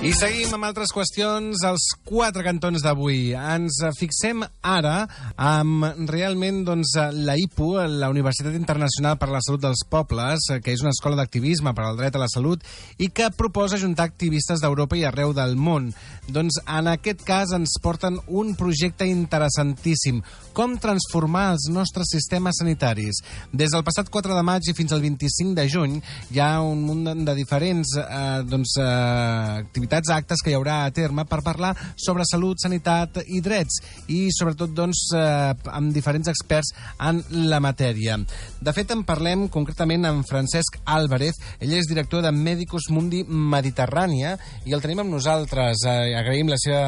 I seguim amb altres qüestions, els quatre cantons d'avui. Ens fixem ara amb realment doncs, la IPU, la Universitat Internacional per la Salut dels Pobles, que és una escola d'activisme per al dret a la salut i que proposa juntar activistes d'Europa i arreu del món. Doncs en aquest cas ens porten un projecte interessantíssim. Com transformar els nostres sistemes sanitaris. Des del passat 4 de maig i fins al 25 de juny hi ha un munt de diferents eh, doncs, eh, activitats, actes que hi haurà a terme per parlar sobre salut, sanitat i drets i sobretot doncs, eh, amb diferents experts en la matèria. De fet, en parlem concretament amb Francesc Álvarez. Ell és director de Medicus Mundi Mediterrània i el tenim amb nosaltres. Eh, agraïm la seva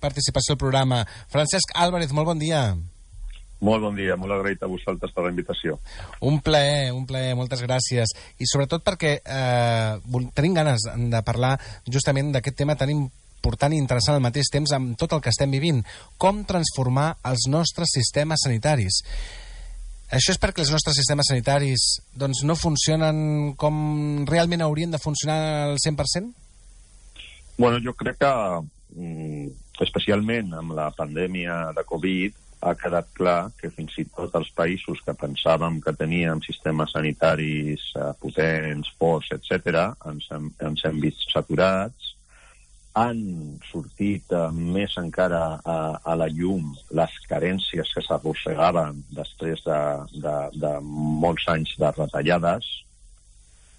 participació al programa. Francesc Álvarez, molt bon dia. Molt bon dia, molt agraït a vosaltres per la invitació. Un plaer, un plaer, moltes gràcies. I sobretot perquè eh, tenim ganes de parlar justament d'aquest tema tan important i interessant al mateix temps amb tot el que estem vivint. Com transformar els nostres sistemes sanitaris. Això és perquè els nostres sistemes sanitaris doncs, no funcionen com realment haurien de funcionar al 100%? Bueno, jo crec que, mm, especialment amb la pandèmia de Covid, ha quedat clar que fins i tot els països que pensàvem que teníem sistemes sanitaris eh, potents, forts, etc., ens, hem, ens hem vist saturats, han sortit eh, més encara a, a la llum les carències que s'arrossegaven després de, de, de molts anys de retallades.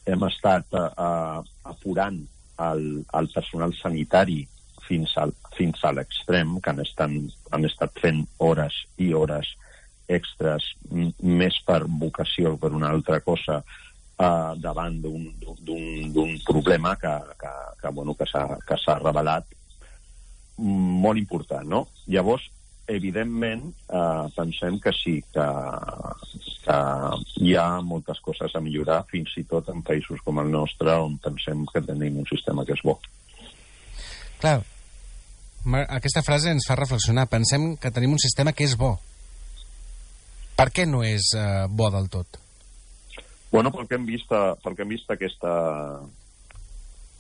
Hem estat eh, eh apurant el, el personal sanitari fins, al, fins a l'extrem, que han, estan, han estat fent hores i hores extres, més per vocació que per una altra cosa, eh, davant d'un problema que, que, que, bueno, que s'ha revelat molt important. No? Llavors, evidentment, eh, pensem que sí, que, que hi ha moltes coses a millorar, fins i tot en països com el nostre, on pensem que tenim un sistema que és bo. Clar, aquesta frase ens fa reflexionar. Pensem que tenim un sistema que és bo. Per què no és eh, bo del tot? Bueno, pel que hem vist, eh, pel que hem vist aquesta,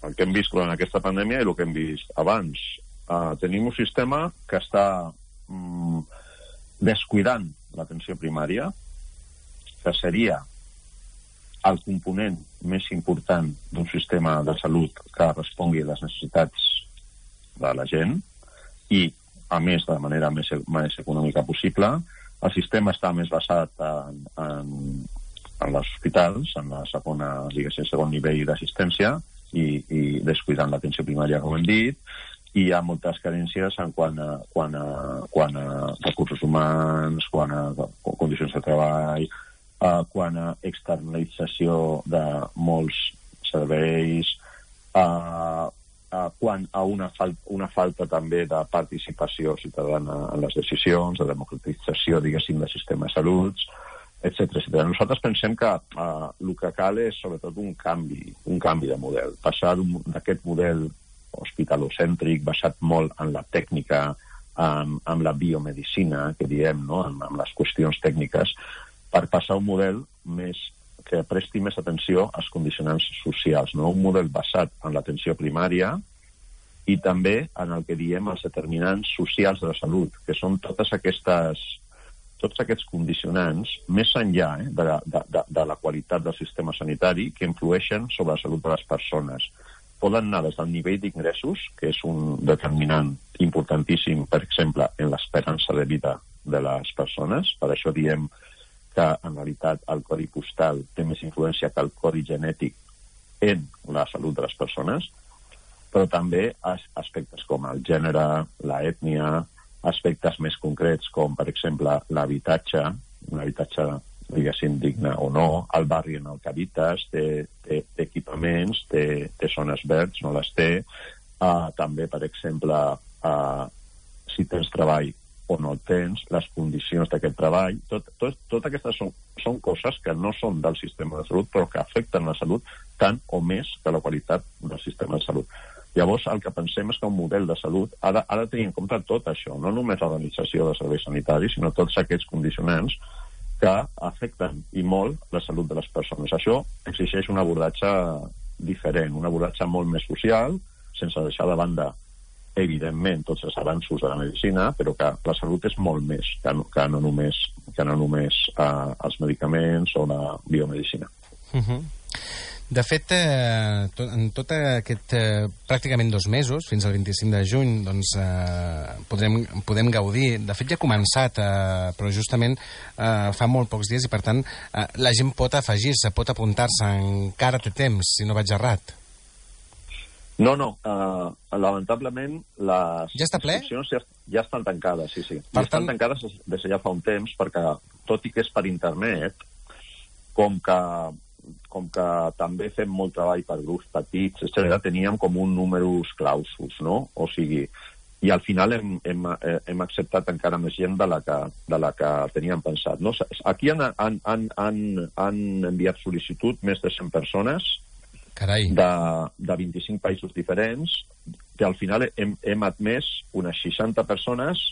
el que hem vist durant aquesta pandèmia i el que hem vist abans. Uh, tenim un sistema que està mm, descuidant l'atenció primària, que seria el component més important d'un sistema de salut que respongui a les necessitats de la gent, i, a més, de la manera més, més econòmica possible. El sistema està més basat en, en, en els hospitals, en la segona, diguéssim, segon nivell d'assistència i, i descuidant l'atenció primària, com hem dit, i hi ha moltes carències en quant a, quan a, quan a recursos humans, quan a condicions de treball, a, quan a externalització de molts serveis, a, eh, quan a una, fal una falta també de participació ciutadana en les decisions, de democratització, diguéssim, del sistema de salut, etc. etc. Nosaltres pensem que eh, el que cal és sobretot un canvi, un canvi de model, passar d'aquest model hospitalocèntric basat molt en la tècnica, amb, amb la biomedicina, que diem, no? amb, amb les qüestions tècniques, per passar a un model més que presti més atenció als condicionants socials, no? un model basat en l'atenció primària i també en el que diem els determinants socials de la salut, que són totes aquestes, tots aquests condicionants, més enllà eh, de, de, de, de la qualitat del sistema sanitari, que influeixen sobre la salut de les persones. Poden anar des del nivell d'ingressos, que és un determinant importantíssim, per exemple, en l'esperança de vida de les persones. Per això diem que en realitat el codi postal té més influència que el codi genètic en la salut de les persones, però també aspectes com el gènere, la ètnia, aspectes més concrets com, per exemple, l'habitatge, un habitatge, diguéssim, digne o no, el barri en el que habites, té, té, té equipaments, té, té zones verds, no les té, uh, també, per exemple, uh, si tens treball o no tens, les condicions d'aquest treball, tot, tot, tot aquestes són, són coses que no són del sistema de salut, però que afecten la salut tant o més que la qualitat del sistema de salut. Llavors, el que pensem és que un model de salut ha de, ha de tenir en compte tot això, no només l'organització de serveis sanitaris, sinó tots aquests condicionants que afecten i molt la salut de les persones. Això exigeix un abordatge diferent, un abordatge molt més social, sense deixar de banda evidentment tots els avanços de la medicina, però que la salut és molt més que no, que no només, que no només uh, els medicaments o la biomedicina. Uh -huh. De fet, eh, tot, en tot aquest eh, pràcticament dos mesos, fins al 25 de juny, doncs, eh, podrem, podem gaudir. De fet, ja ha començat, eh, però justament eh, fa molt pocs dies i, per tant, eh, la gent pot afegir-se, pot apuntar-se, encara té temps, si no vaig errat. No, no, uh, lamentablement les ja està ple? inscripcions ja, ja estan tancades, sí, sí. Per estan tant... tancades des de ja fa un temps perquè, tot i que és per internet, com que com que també fem molt treball per grups petits, etc., teníem com un números clausos, no? O sigui, i al final hem, hem, eh, hem acceptat encara més gent de la que, de la que teníem pensat. No? Aquí han, han, han, han, han enviat sol·licitud més de 100 persones Carai. De, de 25 països diferents, que al final hem, hem admès unes 60 persones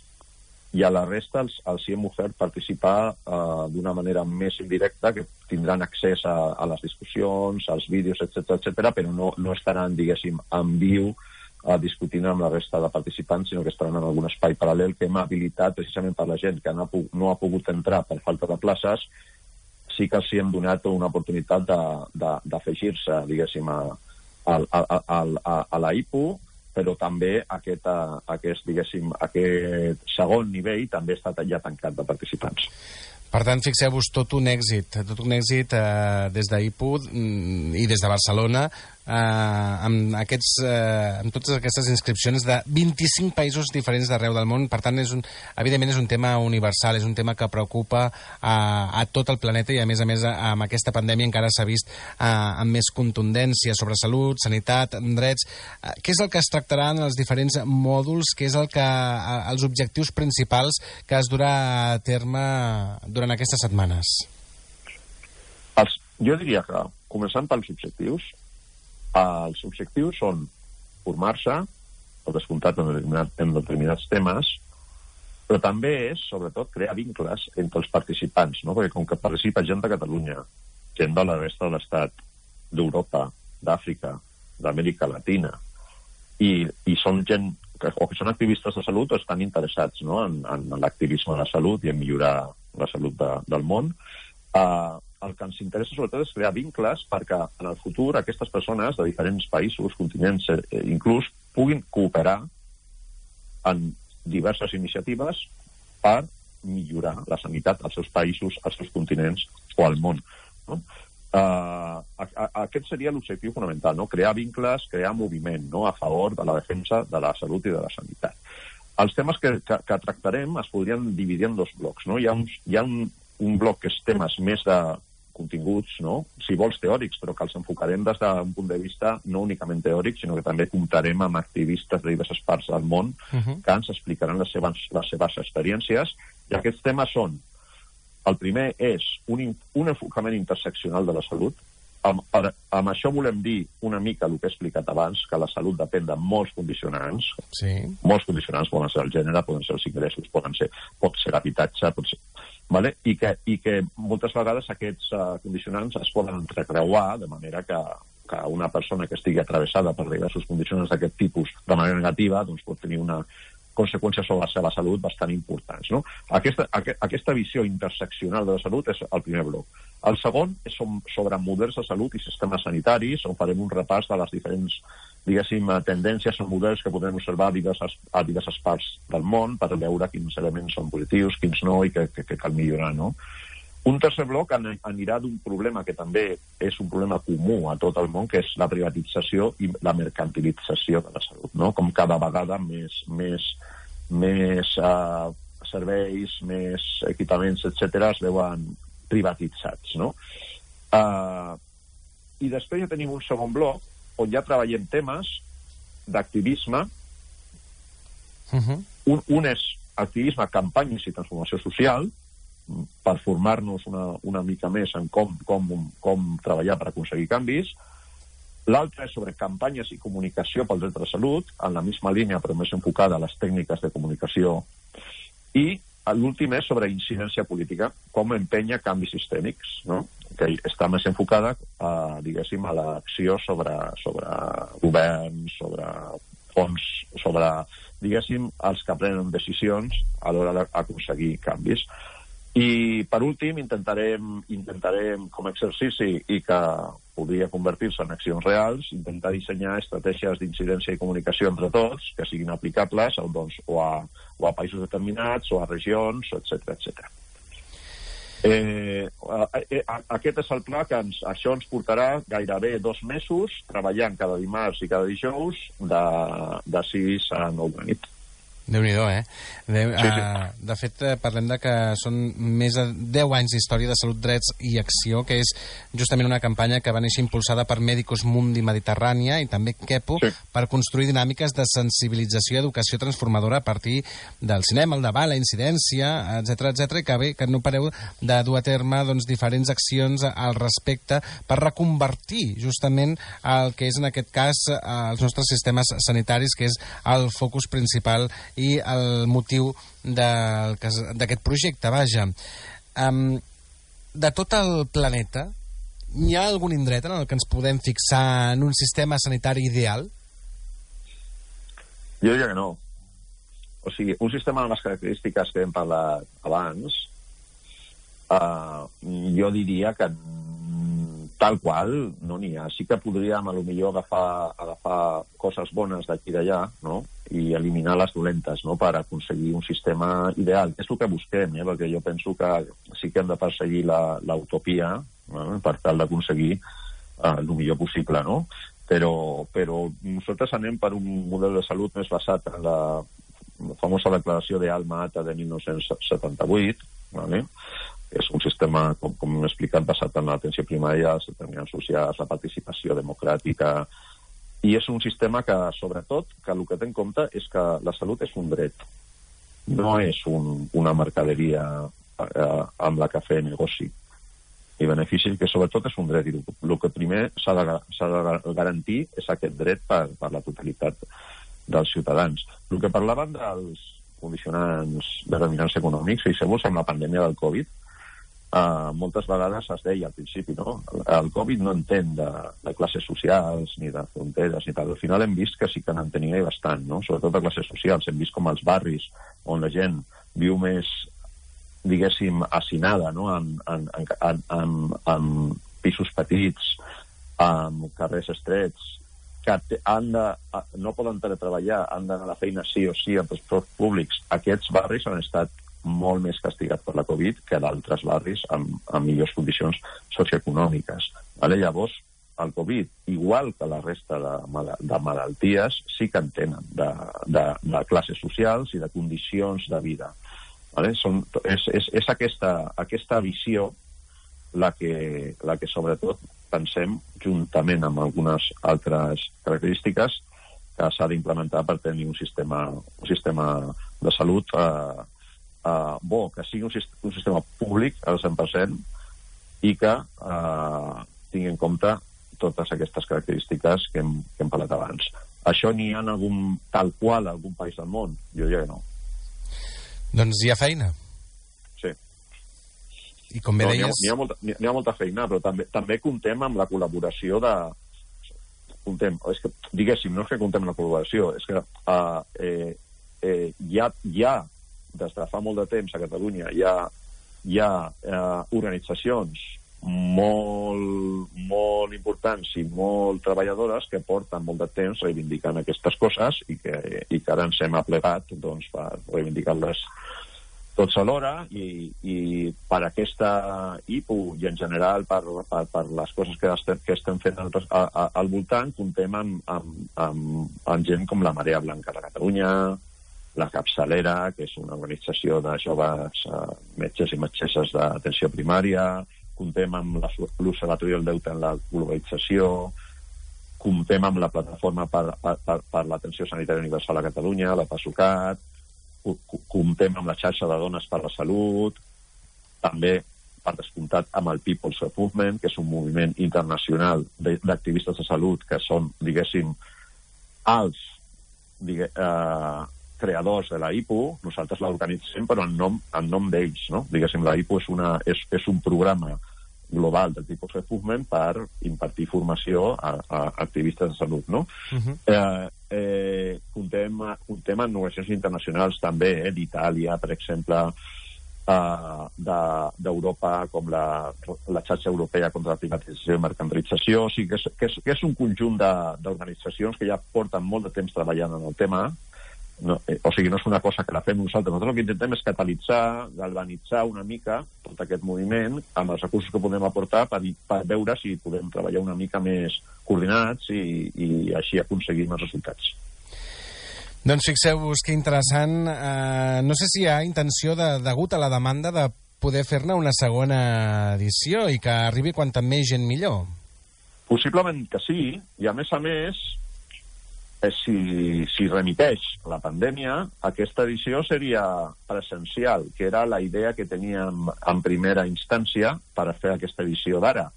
i a la resta els, els hi hem ofert participar uh, d'una manera més indirecta, que tindran accés a, a les discussions, als vídeos, etc etc, però no, no estaran, diguéssim, en viu uh, discutint amb la resta de participants, sinó que estaran en algun espai paral·lel que hem habilitat precisament per la gent que no ha, no ha pogut entrar per falta de places, sí que els hi hem donat una oportunitat d'afegir-se, diguéssim, a, a, a, a, a, la IPU, però també aquest, aquest, diguéssim, aquest segon nivell també estat ja tancat de participants. Per tant, fixeu-vos, tot un èxit, tot un èxit eh, des d'IPU mm, i des de Barcelona, eh, amb, aquests, eh, amb totes aquestes inscripcions de 25 països diferents d'arreu del món. Per tant, és un, evidentment és un tema universal, és un tema que preocupa a, a tot el planeta i, a més a més, amb aquesta pandèmia encara s'ha vist eh, amb més contundència sobre salut, sanitat, drets. Eh, què és el que es tractarà en els diferents mòduls? Què és el que, eh, els objectius principals que es durà a terme durant aquestes setmanes? Els, jo diria que, començant pels objectius, els objectius són formar-se, o descomptat en, determinat, en determinats temes, però també és, sobretot, crear vincles entre els participants, no? perquè com que participa gent de Catalunya, gent de la resta de l'Estat, d'Europa, d'Àfrica, d'Amèrica Latina, i, i són gent que, o que són activistes de salut o estan interessats no? en, en, l'activisme de la salut i en millorar la salut de, del món, uh, el que ens interessa sobretot és crear vincles perquè en el futur aquestes persones de diferents països, continents, eh, inclús, puguin cooperar en diverses iniciatives per millorar la sanitat als seus països, als seus continents o al món. No? Uh, a, a, aquest seria l'objectiu fonamental, no? crear vincles, crear moviment no? a favor de la defensa de la salut i de la sanitat. Els temes que, que, que tractarem es podrien dividir en dos blocs. No? Hi ha, uns, hi ha un, un bloc que és temes més de continguts, no? si vols teòrics, però que els enfocarem des d'un punt de vista no únicament teòric, sinó que també comptarem amb activistes de diverses parts del món uh -huh. que ens explicaran les seves, les seves experiències. I aquests temes són, el primer és un, un enfocament interseccional de la salut, amb, per, amb això volem dir una mica el que he explicat abans, que la salut depèn de molts condicionants. Sí. Molts condicionants poden ser el gènere, poden ser els ingressos, poden ser, pot ser l'habitatge, pot ser vale? I, que, i que moltes vegades aquests uh, condicionants es poden entrecreuar de manera que, que una persona que estigui atravessada per diversos condicionants d'aquest tipus de manera negativa doncs pot tenir una conseqüències sobre la seva salut bastant importants. No? Aquesta, aqu aquesta visió interseccional de la salut és el primer bloc. El segon és sobre models de salut i sistemes sanitaris, on farem un repàs de les diferents diguéssim, tendències o models que podem observar a diverses, a diverses parts del món per veure quins elements són positius, quins no i que cal millorar. No? Un tercer bloc anirà d'un problema que també és un problema comú a tot el món, que és la privatització i la mercantilització de la salut, no? com cada vegada més, més, més uh, serveis, més equipaments, etc es veuen privatitzats. No? Uh, I després ja tenim un segon bloc on ja treballem temes d'activisme. Uh -huh. un, un és activisme, campanyes i transformació social, per formar-nos una, una mica més en com, com, com treballar per aconseguir canvis. L'altre és sobre campanyes i comunicació pel dret de la salut, en la misma línia però més enfocada a les tècniques de comunicació. I l'últim és sobre incidència política, com empenya canvis sistèmics. No? que està més enfocada, a, diguéssim, a l'acció sobre, sobre governs, sobre fons, sobre, diguéssim, els que prenen decisions a l'hora d'aconseguir canvis. I, per últim, intentarem, intentarem com a exercici i que podria convertir-se en accions reals, intentar dissenyar estratègies d'incidència i comunicació entre tots que siguin aplicables doncs, o, a, o a països determinats o a regions, etc etc. Eh, eh, aquest és el pla que ens, això ens portarà gairebé dos mesos treballant cada dimarts i cada dijous de, de 6 a 9 de nit déu nhi eh? De, sí, sí. Uh, de fet, eh, parlem de que són més de 10 anys d'història de salut, drets i acció, que és justament una campanya que va néixer impulsada per Mèdicos Mundi Mediterrània i també Kepo sí. per construir dinàmiques de sensibilització i educació transformadora a partir del cinema, el debat, la incidència, etc etc i que bé, que no pareu de dur a terme doncs, diferents accions al respecte per reconvertir justament el que és en aquest cas els nostres sistemes sanitaris, que és el focus principal i el motiu d'aquest projecte, vaja. Um, de tot el planeta, hi ha algun indret en el que ens podem fixar en un sistema sanitari ideal? Jo diria que no. O sigui, un sistema amb les característiques que hem parlat abans, uh, jo diria que tal qual no n'hi ha. Sí que podríem, a lo millor, agafar, agafar coses bones d'aquí i d'allà, no? i eliminar les dolentes no? per aconseguir un sistema ideal. És el que busquem, eh? perquè jo penso que sí que hem de perseguir l'utopia no? per tal d'aconseguir eh, el millor possible, no? Però, però nosaltres anem per un model de salut més basat en la famosa declaració de Alma Ata de 1978, vale? és un sistema, com, com hem explicat, basat en l'atenció primària, els determinants socials, la participació democràtica, i és un sistema que, sobretot, que el que té en compte és que la salut és un dret, no és un, una mercaderia eh, amb la que fer negoci i benefici, que sobretot és un dret. I el que primer s'ha de, de garantir és aquest dret per, per la totalitat dels ciutadans. El que parlaven dels condicionants determinants econòmics, i segons amb la pandèmia del Covid, Uh, moltes vegades es deia al principi, no? El Covid no entén de, de classes socials, ni de fronteres, ni tal. Al final hem vist que sí que n'entenia bastant, no? Sobretot de classes socials. Hem vist com els barris on la gent viu més, diguéssim, assinada, no? En, en, en, en, en pisos petits, amb carrers estrets, que han de, no poden teletreballar, han d'anar a la feina sí o sí en transports públics. Aquests barris han estat molt més castigat per la Covid que d'altres barris amb, amb millors condicions socioeconòmiques. Vale? Llavors, el Covid, igual que la resta de, de malalties, sí que en tenen de, de, de classes socials i de condicions de vida. Vale? Són, és, és, és aquesta, aquesta visió la que, la que sobretot pensem, juntament amb algunes altres característiques, que s'ha d'implementar per tenir un sistema, un sistema de salut eh, uh, bo que sigui un, un sistema públic al 100% i que uh, tingui en compte totes aquestes característiques que hem, que hem parlat abans. Això n'hi ha en algun, tal qual, algun país del món? Jo diria que no. Doncs hi ha feina. I com bé no, deies... N'hi ha, ha, molta, ha molta feina, però també, també comptem amb la col·laboració de... Comptem, és que, diguéssim, no és que comptem amb la col·laboració, és que uh, eh, eh, hi ha des de fa molt de temps a Catalunya hi ha, hi ha eh, organitzacions molt, molt importants i molt treballadores que porten molt de temps reivindicant aquestes coses i que, i que ara ens hem aplegat doncs, per reivindicar-les tots alhora i, i per aquesta IPU i en general per, per, per les coses que estem, que estem fent al, a, al voltant comptem amb, amb, amb, amb gent com la Marea Blanca de Catalunya, la Capçalera, que és una organització de joves eh, metges i metgesses d'atenció primària, comptem amb l'Observatori del Deute en la globalització, comptem amb la plataforma per, per, per l'atenció sanitària universal a Catalunya, la PASUCAT, comptem amb la xarxa de dones per la salut, també per descomptat amb el People's Health Movement, que és un moviment internacional d'activistes de salut que són, diguéssim, alts digue, eh, creadors de la IPU, nosaltres l'organitzem però en nom, en nom d'ells, no? Diguéssim, la IPU és, una, és, és un programa global del tipus Refugment per impartir formació a, a activistes de salut, no? Uh -huh. eh, eh, comptem, comptem amb negociacions internacionals també, eh, d'Itàlia, per exemple, uh, d'Europa de, com la, la xarxa europea contra la privatització i mercantilització. O sigui que és, que és, que és un conjunt d'organitzacions que ja porten molt de temps treballant en el tema no, eh, o sigui, no és una cosa que la fem nosaltres. Nosaltres el que intentem és catalitzar, galvanitzar una mica tot aquest moviment amb els recursos que podem aportar per, per veure si podem treballar una mica més coordinats i, i així aconseguir més resultats. Doncs fixeu-vos que interessant. Eh, no sé si hi ha intenció, de, degut a la demanda, de poder fer-ne una segona edició i que arribi quanta més gent millor. Possiblement que sí, i a més a més, si, si remiteix la pandèmia, aquesta edició seria presencial, que era la idea que teníem en primera instància per fer aquesta edició d'ara.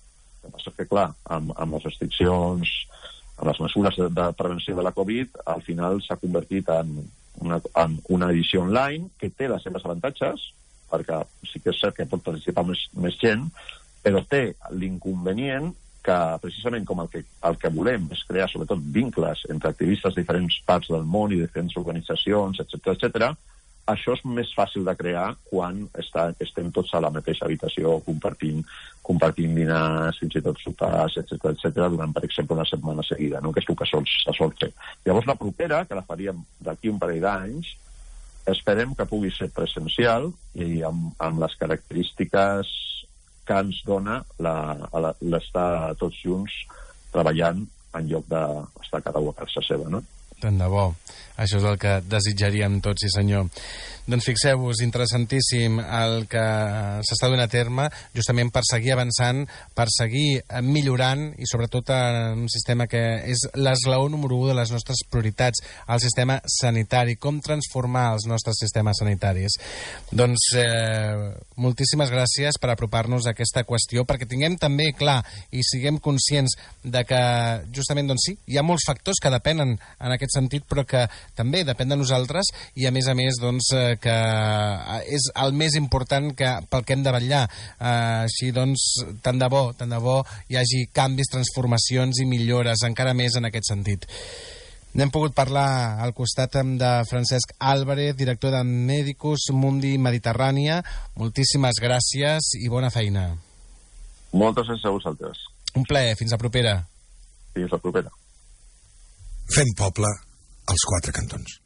El que passa que, clar, amb, amb les restriccions, amb les mesures de, de prevenció de la Covid, al final s'ha convertit en una, en una edició online que té les seves avantatges, perquè sí que és cert que pot participar més, més gent, però té l'inconvenient que precisament com el que, el que volem és crear sobretot vincles entre activistes de diferents parts del món i diferents organitzacions, etc etc. això és més fàcil de crear quan està, estem tots a la mateixa habitació compartint, compartint dinars, fins i tot sopars, etc etc durant, per exemple, una setmana seguida, no? que és el que sol, se sol fer. Llavors, la propera, que la faríem d'aquí un parell d'anys, esperem que pugui ser presencial i amb, amb les característiques que ens dona l'estar tots junts treballant en lloc d'estar cada un a casa seva, no? Tant de bo. Això és el que desitjaríem tots, sí senyor. Doncs fixeu-vos, interessantíssim el que s'està donant a terme justament per seguir avançant, per seguir millorant i sobretot en un sistema que és l'esglaó número 1 de les nostres prioritats, el sistema sanitari, com transformar els nostres sistemes sanitaris. Doncs eh, moltíssimes gràcies per apropar-nos a aquesta qüestió, perquè tinguem també clar i siguem conscients de que justament, doncs sí, hi ha molts factors que depenen en aquest sentit, però que també depèn de nosaltres i a més a més, doncs, eh, que eh, és el més important que, pel que hem de vetllar. Uh, així doncs, tant de bo, tant de bo hi hagi canvis, transformacions i millores, encara més en aquest sentit. N'hem pogut parlar al costat de Francesc Álvarez, director de Medicus Mundi Mediterrània. Moltíssimes gràcies i bona feina. Moltes gràcies a vosaltres. Un plaer. Fins a propera. Fins a propera. Fem poble als quatre cantons.